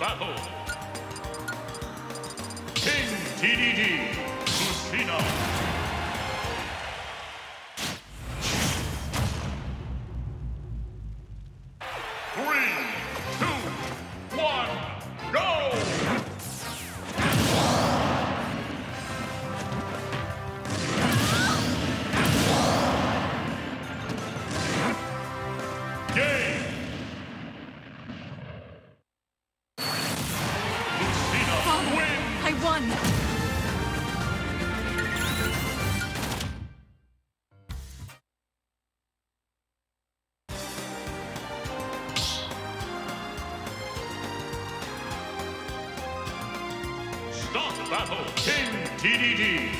battle. King TDD, Lucina. King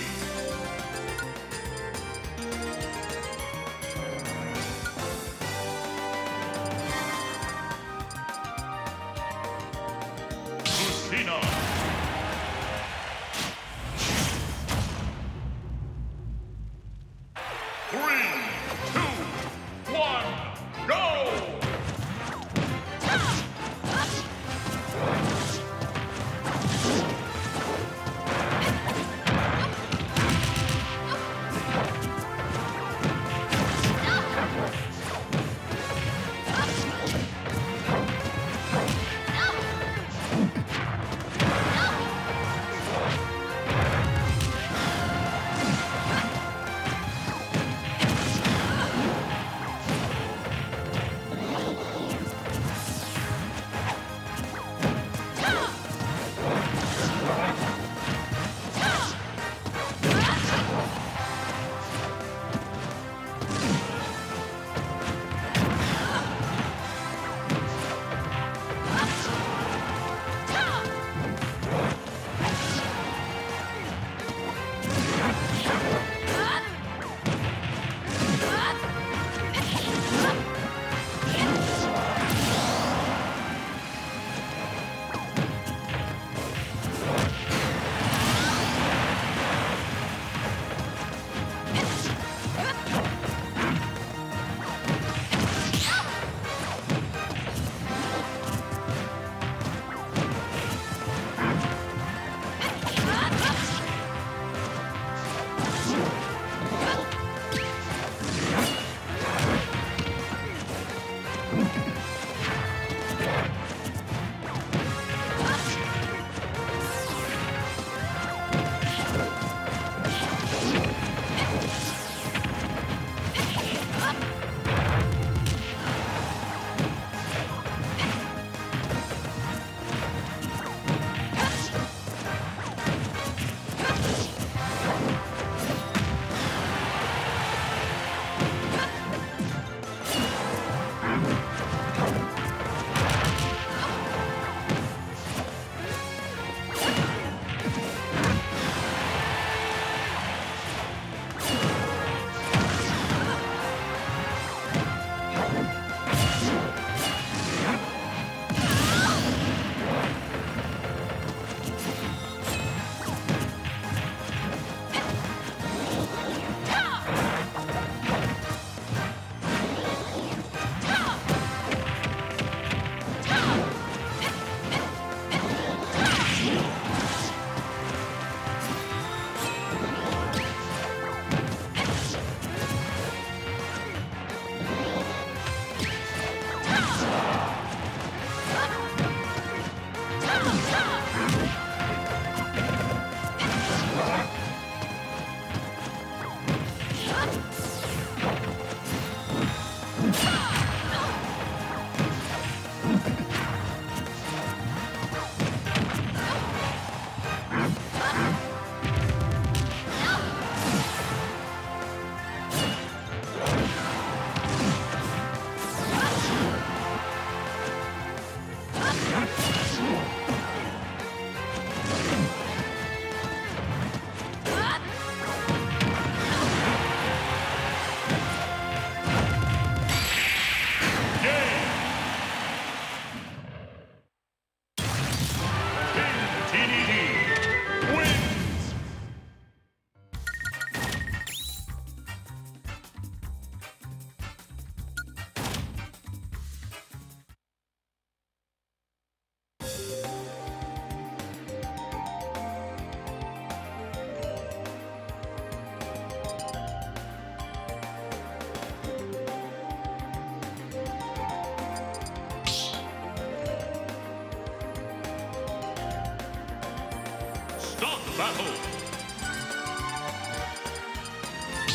battle.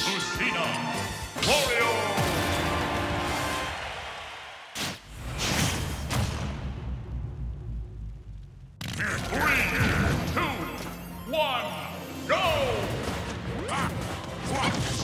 Lucina, Wario! Three, two, one, go! Start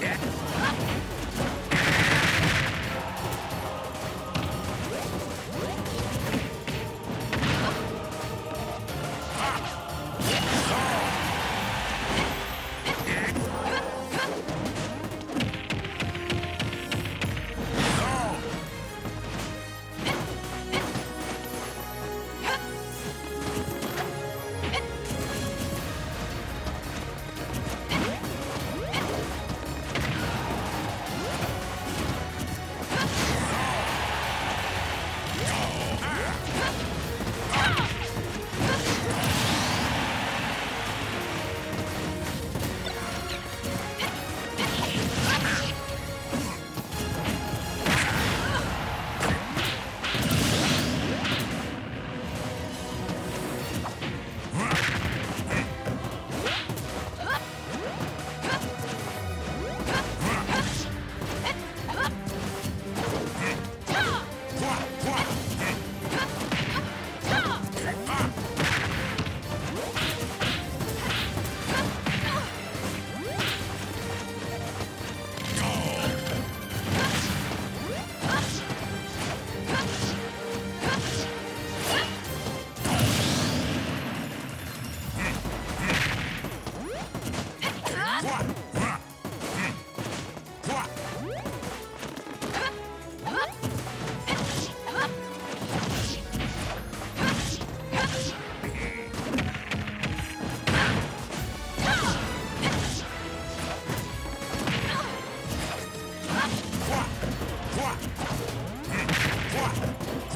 Yeah.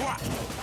What?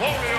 Wario!